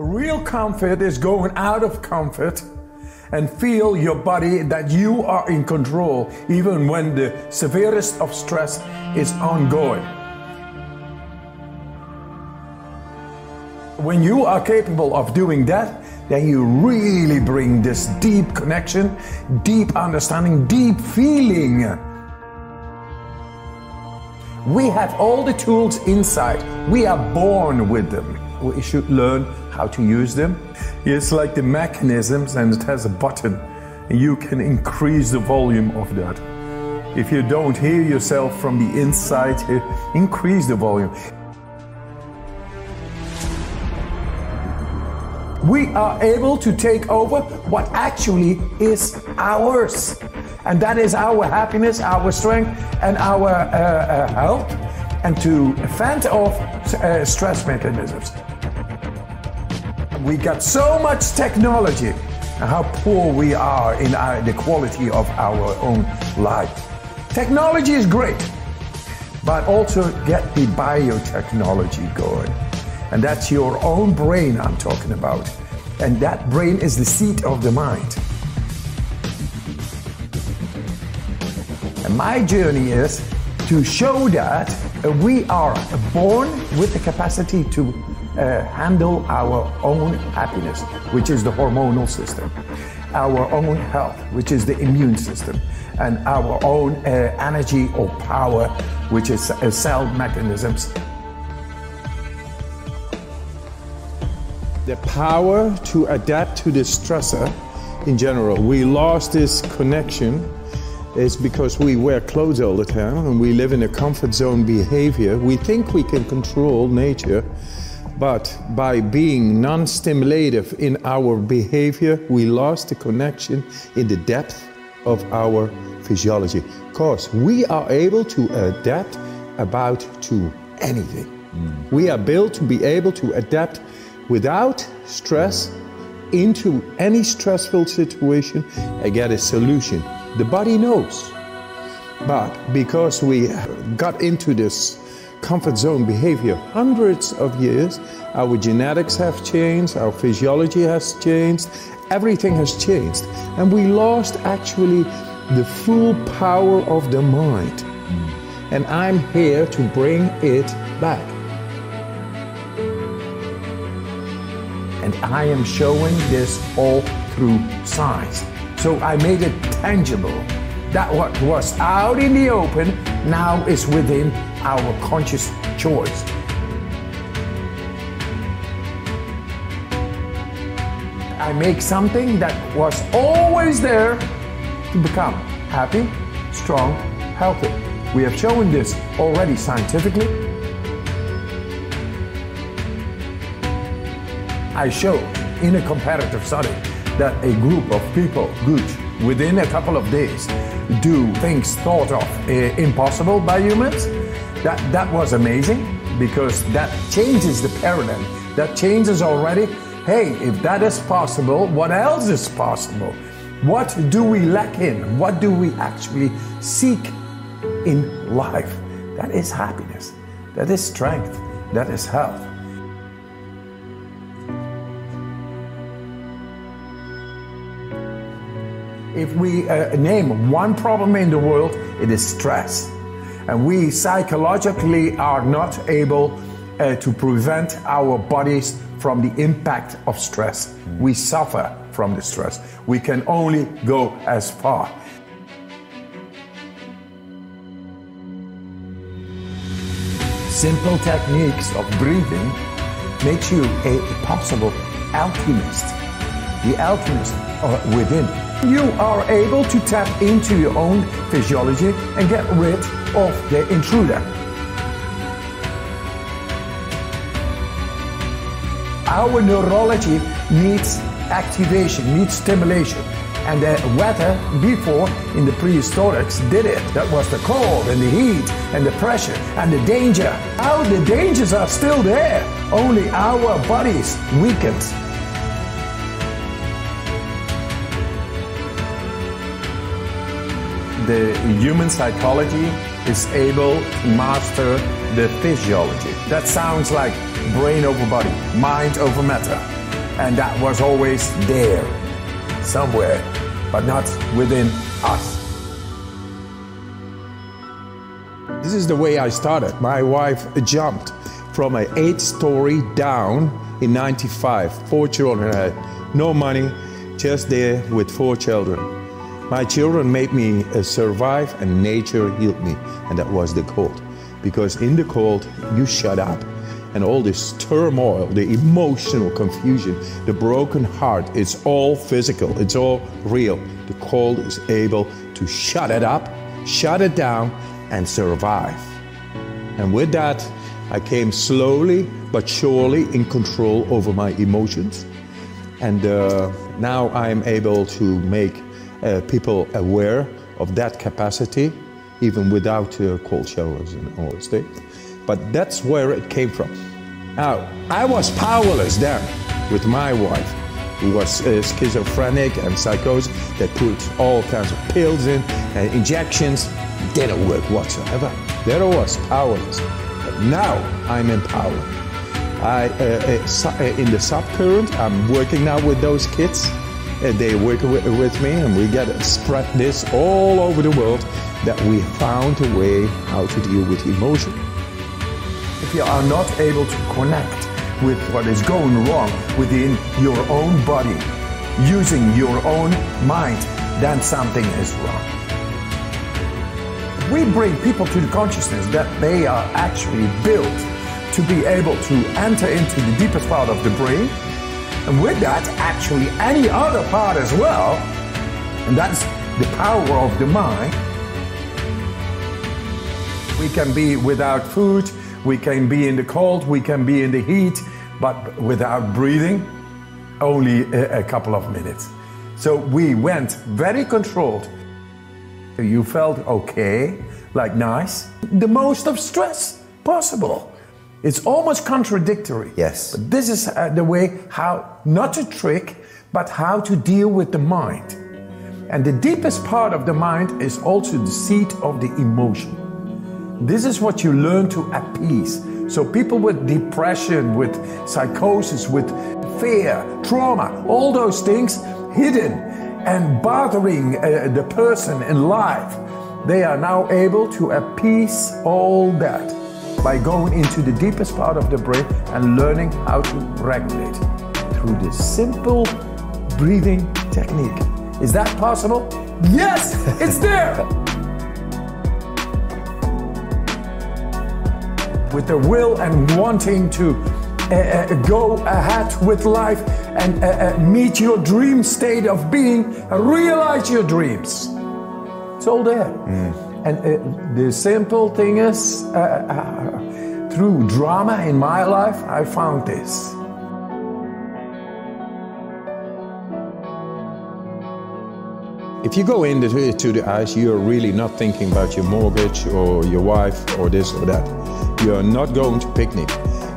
Real comfort is going out of comfort and feel your body that you are in control even when the severest of stress is ongoing. When you are capable of doing that, then you really bring this deep connection, deep understanding, deep feeling. We have all the tools inside. We are born with them. We should learn how to use them. It's like the mechanisms, and it has a button. You can increase the volume of that. If you don't hear yourself from the inside, increase the volume. We are able to take over what actually is ours. And that is our happiness, our strength, and our uh, uh, health, and to fend off uh, stress mechanisms. We got so much technology, and how poor we are in our, the quality of our own life. Technology is great, but also get the biotechnology going. And that's your own brain I'm talking about. And that brain is the seat of the mind. And my journey is to show that we are born with the capacity to uh, handle our own happiness, which is the hormonal system, our own health, which is the immune system, and our own uh, energy or power, which is uh, cell mechanisms. The power to adapt to the stressor in general. We lost this connection is because we wear clothes all the time and we live in a comfort zone behavior. We think we can control nature, but by being non stimulative in our behavior, we lost the connection in the depth of our physiology. Because we are able to adapt about to anything. Mm. We are built to be able to adapt without stress into any stressful situation and get a solution. The body knows. But because we got into this comfort zone behavior hundreds of years. Our genetics have changed, our physiology has changed, everything has changed. And we lost actually the full power of the mind. And I'm here to bring it back. And I am showing this all through science. So I made it tangible that what was out in the open now is within our conscious choice. I make something that was always there to become happy, strong, healthy. We have shown this already scientifically. I showed in a comparative study that a group of people good within a couple of days do things thought of uh, impossible by humans. That, that was amazing because that changes the paradigm. That changes already. Hey, if that is possible, what else is possible? What do we lack in? What do we actually seek in life? That is happiness. That is strength. That is health. If we uh, name one problem in the world, it is stress. And we psychologically are not able uh, to prevent our bodies from the impact of stress. We suffer from the stress. We can only go as far. Simple techniques of breathing makes you a possible alchemist. The alchemist within you are able to tap into your own physiology and get rid of the intruder. Our neurology needs activation, needs stimulation. And the weather before in the prehistorics did it. That was the cold and the heat and the pressure and the danger. Now the dangers are still there. Only our bodies weakened the human psychology is able to master the physiology. That sounds like brain over body, mind over matter. and that was always there, somewhere, but not within us. This is the way I started. My wife jumped from an eight story down in 95. Four children had, no money, just there with four children. My children made me uh, survive and nature healed me. And that was the cold. Because in the cold, you shut up. And all this turmoil, the emotional confusion, the broken heart, it's all physical, it's all real. The cold is able to shut it up, shut it down, and survive. And with that, I came slowly but surely in control over my emotions. And uh, now I am able to make uh, people aware of that capacity, even without uh, cold showers and all that. But that's where it came from. Now, I was powerless then with my wife, who was uh, schizophrenic and psychosis, that put all kinds of pills in and injections didn't work whatsoever. There I was, powerless. But now I'm empowered. I, uh, uh, in the subcurrent, I'm working now with those kids. Uh, they work with, me, and we get to spread this all over the world that we found a way how to deal with emotion. If you are not able to connect with what is going wrong within your own body, using your own mind, then something is wrong we bring people to the consciousness that they are actually built to be able to enter into the deepest part of the brain, and with that, actually any other part as well, and that's the power of the mind. We can be without food, we can be in the cold, we can be in the heat, but without breathing, only a, a couple of minutes. So we went very controlled you felt okay, like nice. The most of stress possible. It's almost contradictory. Yes. But this is uh, the way how not to trick, but how to deal with the mind. And the deepest part of the mind is also the seat of the emotion. This is what you learn to appease. So people with depression, with psychosis, with fear, trauma, all those things hidden and bothering uh, the person in life, they are now able to appease all that by going into the deepest part of the brain and learning how to regulate through this simple breathing technique. Is that possible? Yes, it's there. With the will and wanting to uh, uh, go ahead with life and uh, uh, meet your dream state of being, realize your dreams. It's all there. Mm. And uh, the simple thing is, uh, through drama in my life, I found this. If you go into to the eyes, you're really not thinking about your mortgage or your wife or this or that. You're not going to picnic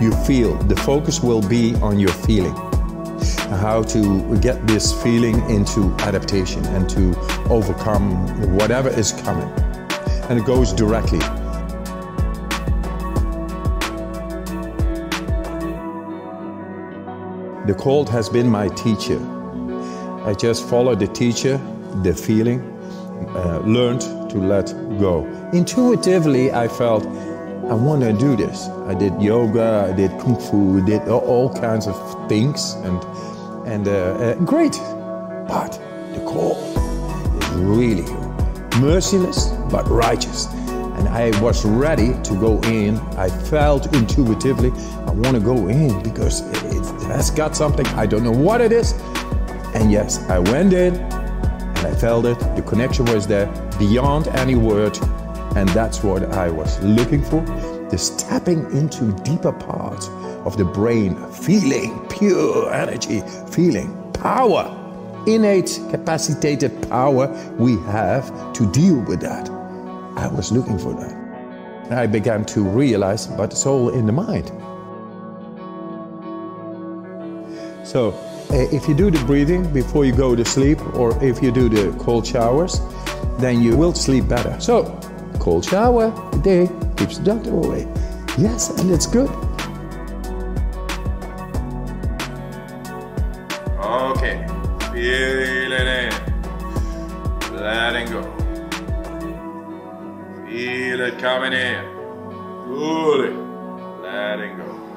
you feel. The focus will be on your feeling. How to get this feeling into adaptation and to overcome whatever is coming. And it goes directly. The cold has been my teacher. I just followed the teacher, the feeling, uh, learned to let go. Intuitively, I felt I want to do this. I did yoga, I did kung fu, did all kinds of things, and and uh, uh, great. But the call is really merciless but righteous. And I was ready to go in. I felt intuitively I want to go in because it has got something. I don't know what it is. And yes, I went in and I felt it. The connection was there beyond any word and that's what I was looking for this tapping into deeper parts of the brain, feeling pure energy, feeling power, innate capacitated power we have to deal with that. I was looking for that. I began to realize, but it's all in the mind. So, eh, if you do the breathing before you go to sleep, or if you do the cold showers, then you will sleep better. So, cold shower a day keeps the doctor away. Yes, and it's good. It coming in. Fully. Letting go.